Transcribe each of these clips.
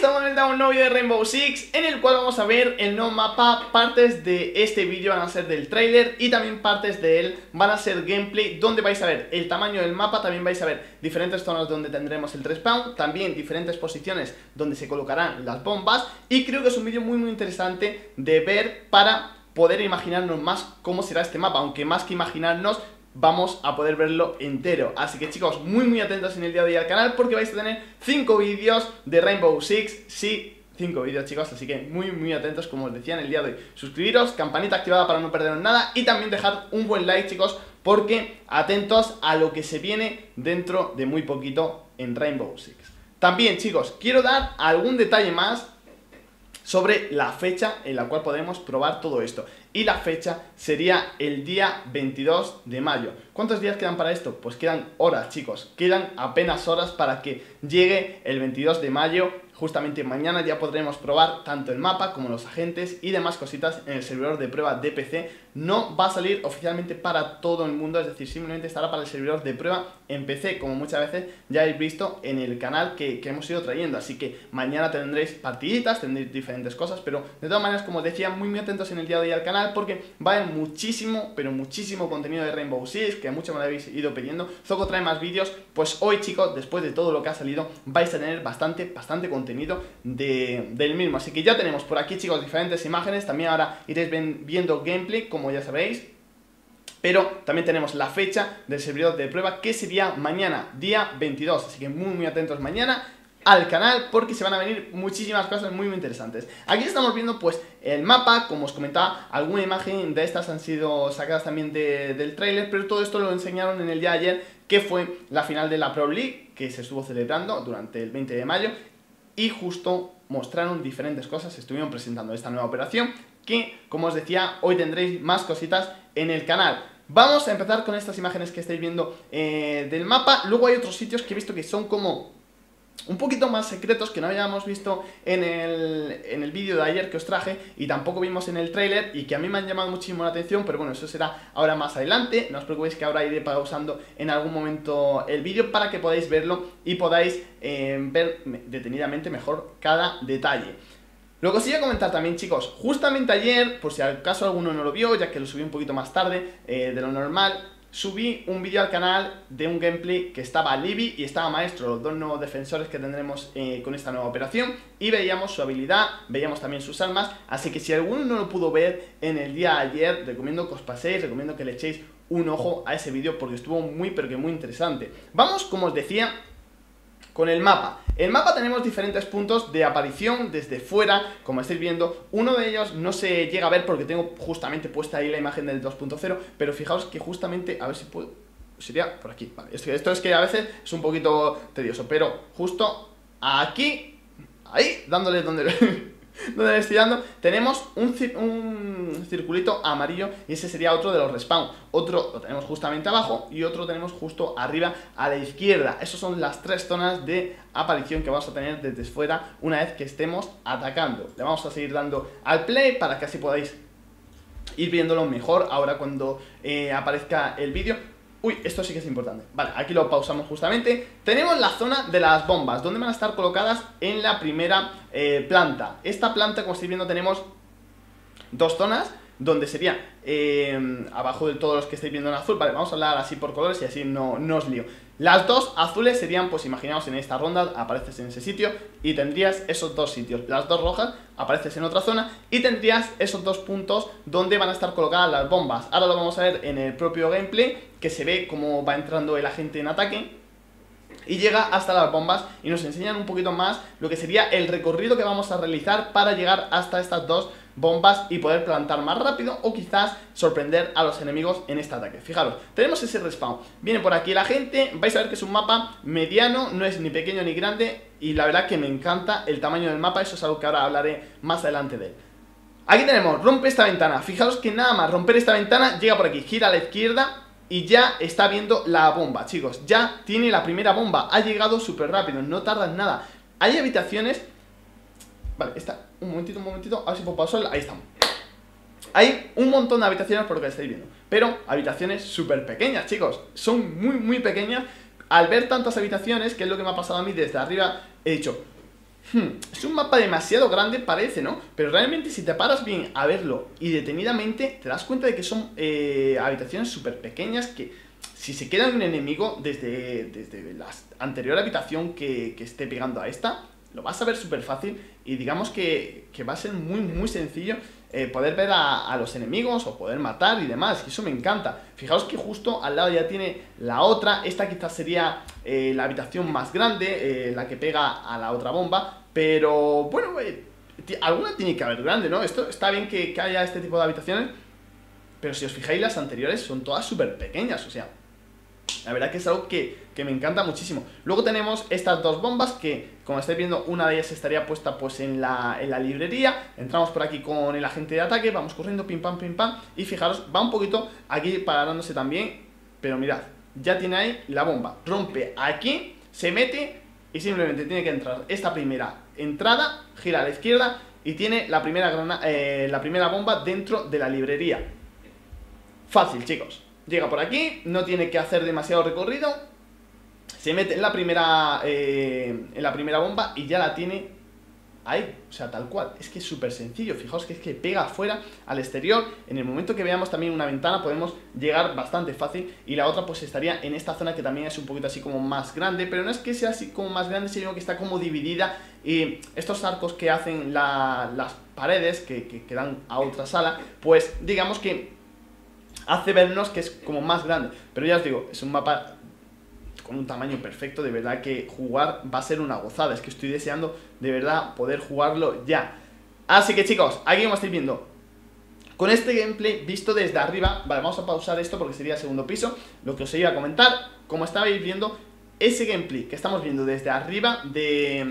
estamos en nuevo vídeo de Rainbow Six en el cual vamos a ver el nuevo mapa Partes de este vídeo van a ser del trailer y también partes de él van a ser gameplay Donde vais a ver el tamaño del mapa, también vais a ver diferentes zonas donde tendremos el respawn También diferentes posiciones donde se colocarán las bombas Y creo que es un vídeo muy muy interesante de ver para poder imaginarnos más cómo será este mapa Aunque más que imaginarnos vamos a poder verlo entero. Así que chicos, muy muy atentos en el día de hoy al canal porque vais a tener 5 vídeos de Rainbow Six Sí, 5 vídeos chicos, así que muy muy atentos como os decía en el día de hoy. Suscribiros, campanita activada para no perderos nada Y también dejad un buen like chicos porque atentos a lo que se viene dentro de muy poquito en Rainbow Six. También chicos, quiero dar algún detalle más sobre la fecha en la cual podemos probar todo esto. Y la fecha sería el día 22 de mayo. ¿Cuántos días quedan para esto? Pues quedan horas, chicos. Quedan apenas horas para que llegue el 22 de mayo Justamente mañana ya podremos probar tanto el mapa como los agentes y demás cositas en el servidor de prueba de PC. No va a salir oficialmente para todo el mundo, es decir, simplemente estará para el servidor de prueba en PC, como muchas veces ya habéis visto en el canal que, hemos ido trayendo. Así que mañana tendréis partiditas, tendréis diferentes cosas, pero de todas maneras, como decía, muy muy atentos en el día de hoy al canal porque va a haber muchísimo, pero muchísimo contenido de Rainbow Six, que mucho me lo habéis ido pidiendo. Zoco trae más vídeos, pues hoy chicos, después de todo lo que ha salido, vais a tener bastante, bastante contenido del mismo. Así que ya tenemos por aquí, chicos, diferentes imágenes. También ahora iréis viendo gameplay, ya sabéis. Pero también tenemos la fecha del servidor de prueba, que sería mañana, día 22. Así que muy, muy atentos mañana al canal porque se van a venir muchísimas cosas muy muy interesantes. Aquí estamos viendo pues el mapa, como os comentaba, alguna imagen de estas han sido sacadas también del trailer, pero todo esto lo enseñaron en el día de ayer, que fue la final de la Pro League, que se estuvo celebrando durante el 20 de mayo, y justo mostraron diferentes cosas, estuvieron presentando esta nueva operación que, como os decía, hoy tendréis más cositas en el canal. Vamos a empezar con estas imágenes que estáis viendo eh, del mapa, luego hay otros sitios que he visto que son como un poquito más secretos que no habíamos visto en el, en el vídeo de ayer que os traje y tampoco vimos en el trailer y que a mí me han llamado muchísimo la atención, pero bueno, eso será ahora más adelante, no os preocupéis que ahora iré pausando en algún momento el vídeo para que podáis verlo y podáis eh, ver detenidamente mejor cada detalle. Lo que os iba a comentar también, chicos, justamente ayer, por si acaso alguno no lo vio, ya que lo subí un poquito más tarde eh, de lo normal, subí un vídeo al canal de un gameplay que estaba Libby y estaba Maestro, los dos nuevos defensores que tendremos eh, con esta nueva operación y veíamos su habilidad, veíamos también sus armas, así que si alguno no lo pudo ver en el día de ayer, recomiendo que os paséis, recomiendo que le echéis un ojo a ese vídeo porque estuvo muy pero que muy interesante. Vamos, como os decía, con el mapa. El mapa tenemos diferentes puntos de aparición desde fuera, como estáis viendo. Uno de ellos no se llega a ver porque tengo justamente puesta ahí la imagen del 2.0, pero fijaos que justamente, a ver si puedo... Sería por aquí, vale. Esto, esto es que a veces es un poquito tedioso, pero justo aquí, ahí, dándole donde... donde estoy dando, tenemos un, un, circulito amarillo y ese sería otro de los respawn. Otro lo tenemos justamente abajo y otro tenemos justo arriba a la izquierda. Esas son las tres zonas de aparición que vamos a tener desde fuera una vez que estemos atacando. Le vamos a seguir dando al play para que así podáis ir viéndolo mejor ahora cuando eh, aparezca el vídeo. Uy, esto sí que es importante. Vale, aquí lo pausamos justamente. Tenemos la zona de las bombas, donde van a estar colocadas en la primera eh, planta. Esta planta, como estáis viendo, tenemos dos zonas, donde sería eh, abajo de todos los que estáis viendo en azul. Vale, vamos a hablar así por colores y así no, no os lío. Las dos azules serían, pues imaginaos en esta ronda, apareces en ese sitio y tendrías esos dos sitios. Las dos rojas, apareces en otra zona y tendrías esos dos puntos donde van a estar colocadas las bombas. Ahora lo vamos a ver en el propio gameplay, que se ve cómo va entrando el agente en ataque y llega hasta las bombas y nos enseñan un poquito más lo que sería el recorrido que vamos a realizar para llegar hasta estas dos bombas y poder plantar más rápido o quizás sorprender a los enemigos en este ataque. Fijaros, tenemos ese respawn. Viene por aquí la gente, vais a ver que es un mapa mediano, no es ni pequeño ni grande y la verdad que me encanta el tamaño del mapa, eso es algo que ahora hablaré más adelante de él. Aquí tenemos, rompe esta ventana, fijaros que nada más romper esta ventana, llega por aquí, gira a la izquierda y ya está viendo la bomba, chicos, ya tiene la primera bomba, ha llegado súper rápido, no tarda nada. Hay habitaciones Vale, está. Un momentito, un momentito. A ver si puedo pausar. Ahí estamos. Hay un montón de habitaciones por lo que estáis viendo. Pero habitaciones súper pequeñas, chicos. Son muy, muy pequeñas. Al ver tantas habitaciones, que es lo que me ha pasado a mí desde arriba, he dicho, Hmm, es un mapa demasiado grande, parece, ¿no? Pero realmente si te paras bien a verlo y detenidamente, te das cuenta de que son eh, habitaciones súper pequeñas que si se queda un enemigo desde, desde la anterior habitación que, que esté pegando a esta, lo vas a ver súper fácil y digamos que, que, va a ser muy muy sencillo eh, poder ver a, a, los enemigos o poder matar y demás, y eso me encanta. Fijaos que justo al lado ya tiene la otra, esta quizás sería eh, la habitación más grande, eh, la que pega a la otra bomba, pero bueno, alguna tiene que haber grande, ¿no? Esto está bien que, que haya este tipo de habitaciones, pero si os fijáis las anteriores son todas súper pequeñas, o sea, la verdad que es algo que, que, me encanta muchísimo. Luego tenemos estas dos bombas que, como estáis viendo, una de ellas estaría puesta pues en la, en la librería. Entramos por aquí con el agente de ataque, vamos corriendo, pim pam, pim pam. Y fijaros, va un poquito aquí parándose también, pero mirad, ya tiene ahí la bomba. Rompe aquí, se mete y simplemente tiene que entrar esta primera entrada, gira a la izquierda y tiene la primera, grana, eh, la primera bomba dentro de la librería. Fácil, chicos. Llega por aquí, no tiene que hacer demasiado recorrido, se mete en la primera, eh, en la primera bomba y ya la tiene ahí, o sea, tal cual. Es que es súper sencillo, fijaos que es que pega afuera, al exterior, en el momento que veamos también una ventana podemos llegar bastante fácil. Y la otra pues estaría en esta zona que también es un poquito así como más grande, pero no es que sea así como más grande, sino que está como dividida. Y estos arcos que hacen la, las paredes, que, que, que dan a otra sala, pues digamos que hace vernos que es como más grande. Pero ya os digo, es un mapa con un tamaño perfecto, de verdad que jugar va a ser una gozada. Es que estoy deseando de verdad poder jugarlo ya. Así que chicos, aquí como estáis viendo, con este gameplay visto desde arriba, vale, vamos a pausar esto porque sería segundo piso, lo que os iba a comentar, como estabais viendo, ese gameplay que estamos viendo desde arriba de,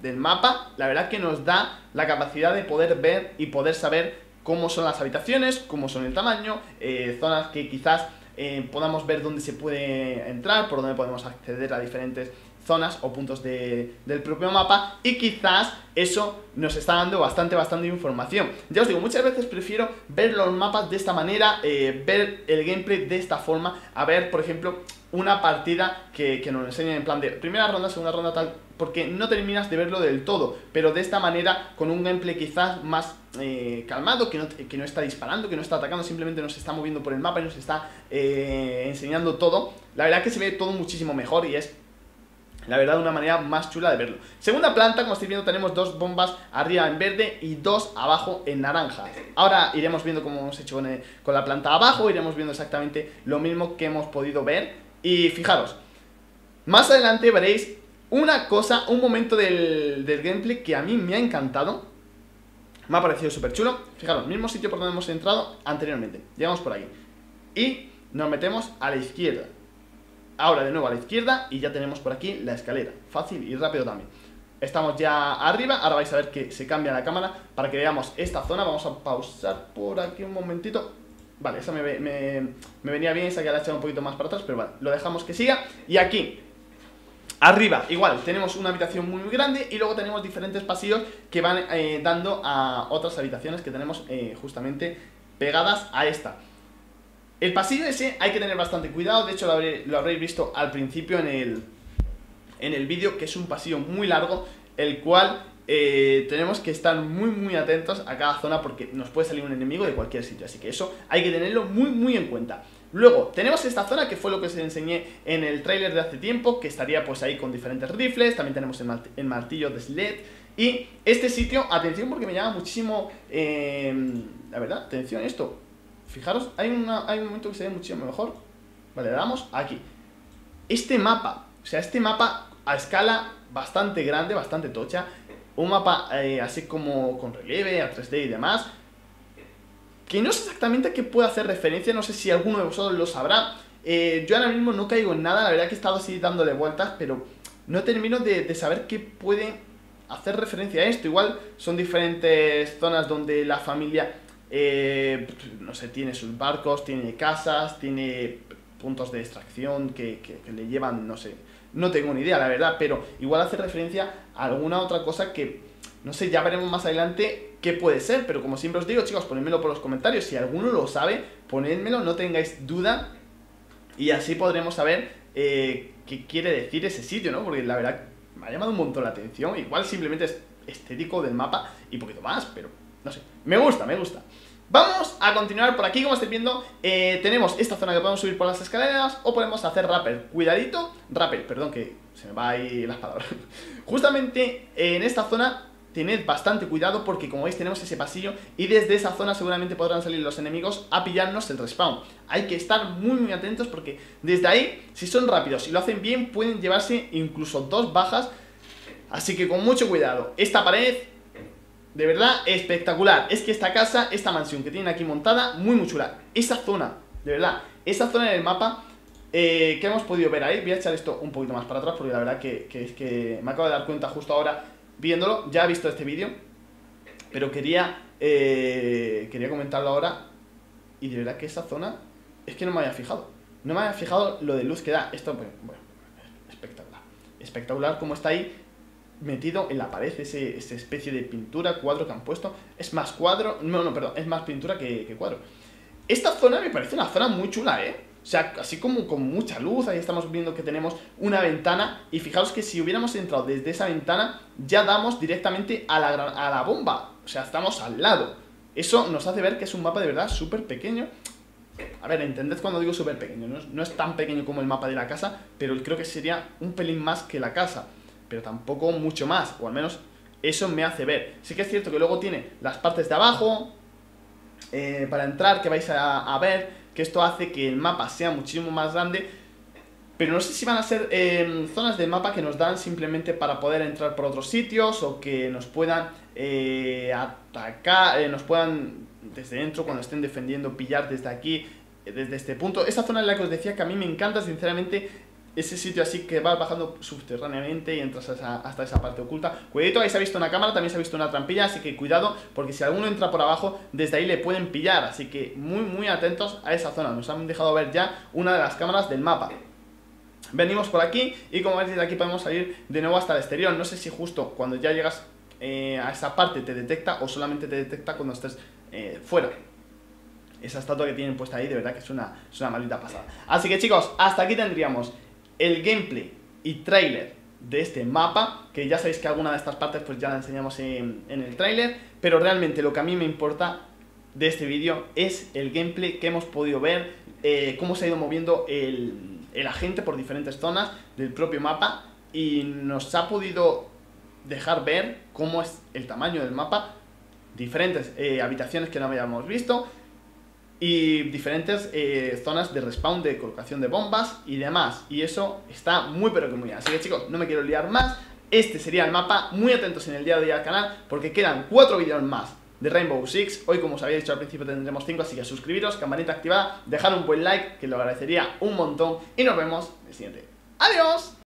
del mapa, la verdad que nos da la capacidad de poder ver y poder saber cómo son las habitaciones, cómo son el tamaño, eh, zonas que quizás eh, podamos ver dónde se puede entrar, por dónde podemos acceder a diferentes zonas o puntos de, del propio mapa y quizás eso nos está dando bastante, bastante información. Ya os digo, muchas veces prefiero ver los mapas de esta manera, eh, ver el gameplay de esta forma, a ver, por ejemplo, una partida que, que nos enseñen en plan de primera ronda, segunda ronda, tal, porque no terminas de verlo del todo, pero de esta manera, con un gameplay quizás más eh, calmado, que no, que no, está disparando, que no está atacando, simplemente nos está moviendo por el mapa y nos está eh, enseñando todo, la verdad que se ve todo muchísimo mejor y es la verdad, una manera más chula de verlo. Segunda planta, como estáis viendo, tenemos dos bombas arriba en verde y dos abajo en naranja. Ahora iremos viendo cómo hemos hecho con, la planta abajo, iremos viendo exactamente lo mismo que hemos podido ver. Y fijaros, más adelante veréis una cosa, un momento del, del gameplay que a mí me ha encantado. Me ha parecido súper chulo. Fijaros, mismo sitio por donde hemos entrado anteriormente. Llegamos por ahí. Y nos metemos a la izquierda. Ahora de nuevo a la izquierda y ya tenemos por aquí la escalera. Fácil y rápido también. Estamos ya arriba, ahora vais a ver que se cambia la cámara para que veamos esta zona. Vamos a pausar por aquí un momentito. Vale, esa me, venía bien, esa que la he echado un poquito más para atrás, pero vale, lo dejamos que siga. Y aquí, arriba, igual, tenemos una habitación muy, muy grande y luego tenemos diferentes pasillos que van eh, dando a otras habitaciones que tenemos eh, justamente pegadas a esta. El pasillo ese hay que tener bastante cuidado, de hecho lo, lo habréis visto al principio en el, en el vídeo, que es un pasillo muy largo, el cual eh, tenemos que estar muy muy atentos a cada zona porque nos puede salir un enemigo de cualquier sitio, así que eso hay que tenerlo muy muy en cuenta. Luego, tenemos esta zona que fue lo que os enseñé en el tráiler de hace tiempo, que estaría pues ahí con diferentes rifles, también tenemos el, mart el martillo de Sled, y este sitio, atención porque me llama muchísimo, eh, la verdad, atención esto, Fijaros, hay, una, hay un momento que se ve muchísimo mejor. Vale, le damos aquí. Este mapa, o sea, este mapa a escala bastante grande, bastante tocha. Un mapa eh, así como con relieve, a 3D y demás. Que no sé exactamente a qué puede hacer referencia, no sé si alguno de vosotros lo sabrá. Eh, yo ahora mismo no caigo en nada, la verdad que he estado así dándole vueltas, pero no termino de, de saber qué puede hacer referencia a esto. Igual son diferentes zonas donde la familia eh, no sé, tiene sus barcos, tiene casas, tiene puntos de extracción que, que, le llevan, no sé, no tengo ni idea, la verdad, pero igual hace referencia a alguna otra cosa que, no sé, ya veremos más adelante qué puede ser, pero como siempre os digo, chicos, ponedmelo por los comentarios, si alguno lo sabe, ponedmelo, no tengáis duda, y así podremos saber eh, qué quiere decir ese sitio, ¿no? Porque la verdad me ha llamado un montón la atención. Igual simplemente es estético del mapa y poquito más, pero no sé. Me gusta, me gusta. Vamos a continuar por aquí, como estáis viendo, eh, tenemos esta zona que podemos subir por las escaleras o podemos hacer rappel. Cuidadito, rappel, perdón que se me va ahí las palabras. Justamente en esta zona tened bastante cuidado porque como veis tenemos ese pasillo y desde esa zona seguramente podrán salir los enemigos a pillarnos el respawn. Hay que estar muy muy atentos porque desde ahí, si son rápidos y lo hacen bien, pueden llevarse incluso dos bajas. Así que con mucho cuidado. Esta pared de verdad, espectacular. Es que esta casa, esta mansión que tienen aquí montada, muy muy chula. Esa zona, de verdad, esa zona del mapa eh, que hemos podido ver ahí. Voy a echar esto un poquito más para atrás porque la verdad que, que me acabo de dar cuenta justo ahora viéndolo. Ya he visto este vídeo, pero quería, eh, quería comentarlo ahora. Y de verdad que esa zona es que no me había fijado. No me había fijado lo de luz que da. Esto, pues, bueno, espectacular. Espectacular como está ahí metido en la pared ese, esa especie de pintura, cuadro que han puesto. Es más cuadro, no, no, perdón, es más pintura que, cuadro. Esta zona me parece una zona muy chula, ¿eh? O sea, así como con mucha luz, ahí estamos viendo que tenemos una ventana y fijaos que si hubiéramos entrado desde esa ventana ya damos directamente a la, a la bomba, o sea, estamos al lado. Eso nos hace ver que es un mapa de verdad súper pequeño. A ver, entended cuando digo súper pequeño, no no es tan pequeño como el mapa de la casa, pero creo que sería un pelín más que la casa pero tampoco mucho más, o al menos eso me hace ver. Sí que es cierto que luego tiene las partes de abajo, eh, para entrar, que vais a, ver, que esto hace que el mapa sea muchísimo más grande, pero no sé si van a ser em, zonas del mapa que nos dan simplemente para poder entrar por otros sitios, o que nos puedan eh, atacar, eh, nos puedan desde dentro, cuando estén defendiendo, pillar desde aquí, desde este punto. Esta zona en la que os decía que a mí me encanta, sinceramente, ese sitio así que vas bajando subterráneamente y entras hasta esa parte oculta. Cuidado, ahí se ha visto una cámara, también se ha visto una trampilla, así que cuidado, porque si alguno entra por abajo, desde ahí le pueden pillar, así que muy muy atentos a esa zona. Nos han dejado ver ya una de las cámaras del mapa. Venimos por aquí y como veis desde aquí podemos salir de nuevo hasta el exterior. No sé si justo cuando ya llegas eh, a esa parte te detecta o solamente te detecta cuando estés eh, fuera esa estatua que tienen puesta ahí, de verdad que es una, es una maldita pasada. Así que chicos, hasta aquí tendríamos el gameplay y trailer de este mapa, que ya sabéis que alguna de estas partes pues ya la enseñamos en, el trailer, pero realmente lo que a mí me importa de este vídeo es el gameplay que hemos podido ver, eh, cómo se ha ido moviendo el, agente por diferentes zonas del propio mapa y nos ha podido dejar ver cómo es el tamaño del mapa, diferentes eh, habitaciones que no habíamos visto, y diferentes eh, zonas de respawn, de colocación de bombas y demás. Y eso está muy pero que muy bien. Así que chicos, no me quiero liar más. Este sería el mapa. Muy atentos en el día de hoy al canal porque quedan cuatro vídeos más de Rainbow Six. Hoy, como os había dicho al principio, tendremos 5, así que suscribiros, campanita activada, dejar un buen like, que lo agradecería un montón. Y nos vemos en el siguiente. ¡Adiós!